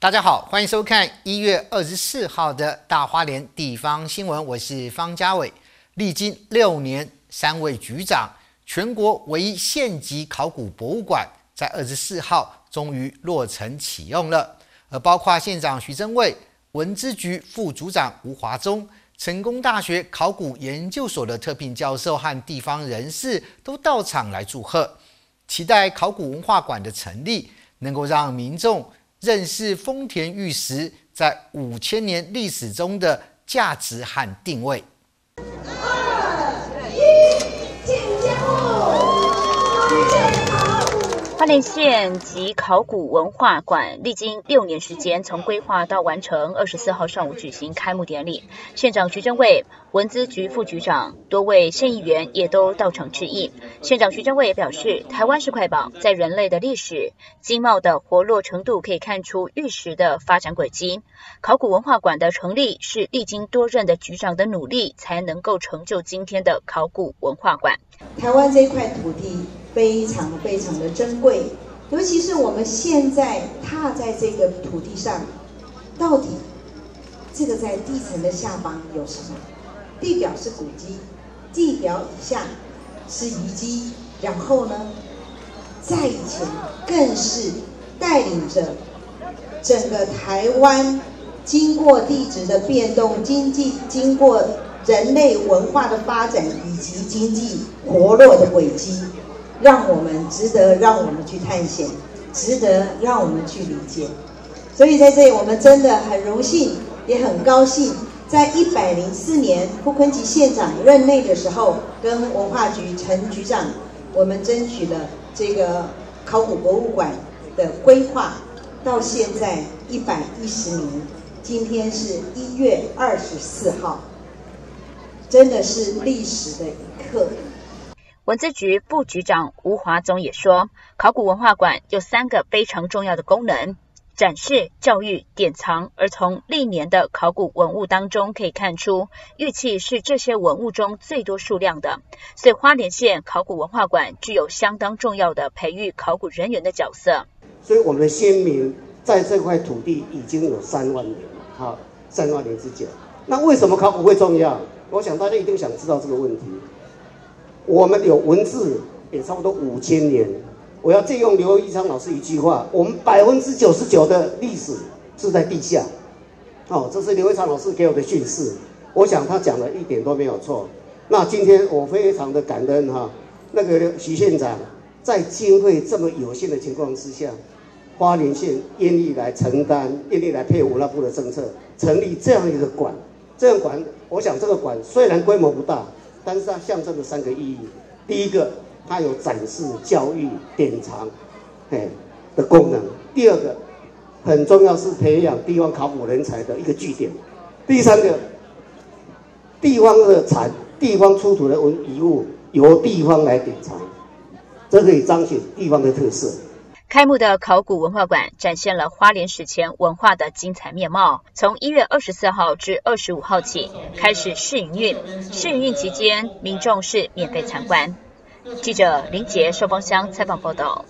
大家好，欢迎收看一月二十四号的大花莲地方新闻，我是方家伟。历经六年，三位局长，全国唯一县级考古博物馆在二十四号终于落成启用了。而包括县长徐正卫、文资局副组长吴华忠、成功大学考古研究所的特聘教授和地方人士都到场来祝贺，期待考古文化馆的成立能够让民众。认识丰田玉石在五千年历史中的价值和定位。花莲县及考古文化馆历经六年时间，从规划到完成，二十四号上午举行开幕典礼。县长徐正伟、文资局副局长、多位县议员也都到场致意。县长徐正伟也表示，台湾是块宝，在人类的历史、经贸的活络程度可以看出玉石的发展轨迹。考古文化馆的成立是历经多任的局长的努力，才能够成就今天的考古文化馆。台湾这块土地。非常非常的珍贵，尤其是我们现在踏在这个土地上，到底这个在地层的下方有什么？地表是古迹，地表以下是虞姬，然后呢，在以前更是带领着整个台湾经过地质的变动，经济经过人类文化的发展以及经济活络的轨迹。让我们值得让我们去探险，值得让我们去理解。所以在这里，我们真的很荣幸，也很高兴，在一百零四年傅昆吉县长任内的时候，跟文化局陈局长，我们争取了这个考古博物馆的规划，到现在一百一十年，今天是一月二十四号，真的是历史的一刻。文资局副局长吴华总也说，考古文化馆有三个非常重要的功能：展示、教育、典藏。而从历年的考古文物当中可以看出，玉器是这些文物中最多数量的，所以花莲县考古文化馆具有相当重要的培育考古人员的角色。所以我们的先民在这块土地已经有三万年了，好，三万年之久。那为什么考古会重要？我想大家一定想知道这个问题。我们有文字也差不多五千年。我要借用刘一昌老师一句话：我们百分之九十九的历史是在地下。哦，这是刘一昌老师给我的训示。我想他讲的一点都没有错。那今天我非常的感恩哈，那个徐县长在经费这么有限的情况之下，花莲县愿意来承担，愿意来配合文化部的政策，成立这样一个馆。这样馆，我想这个馆虽然规模不大。但是它象征着三个意义，第一个，它有展示、教育、典藏，哎的功能；第二个，很重要是培养地方考古人才的一个据点；第三个，地方的产、地方出土的文遗物由地方来典藏，这可以彰显地方的特色。开幕的考古文化馆展现了花莲史前文化的精彩面貌。从一月二十四号至二十五号起开始试营运，试营运期间民众是免费参观。记者林杰寿丰乡采访报道。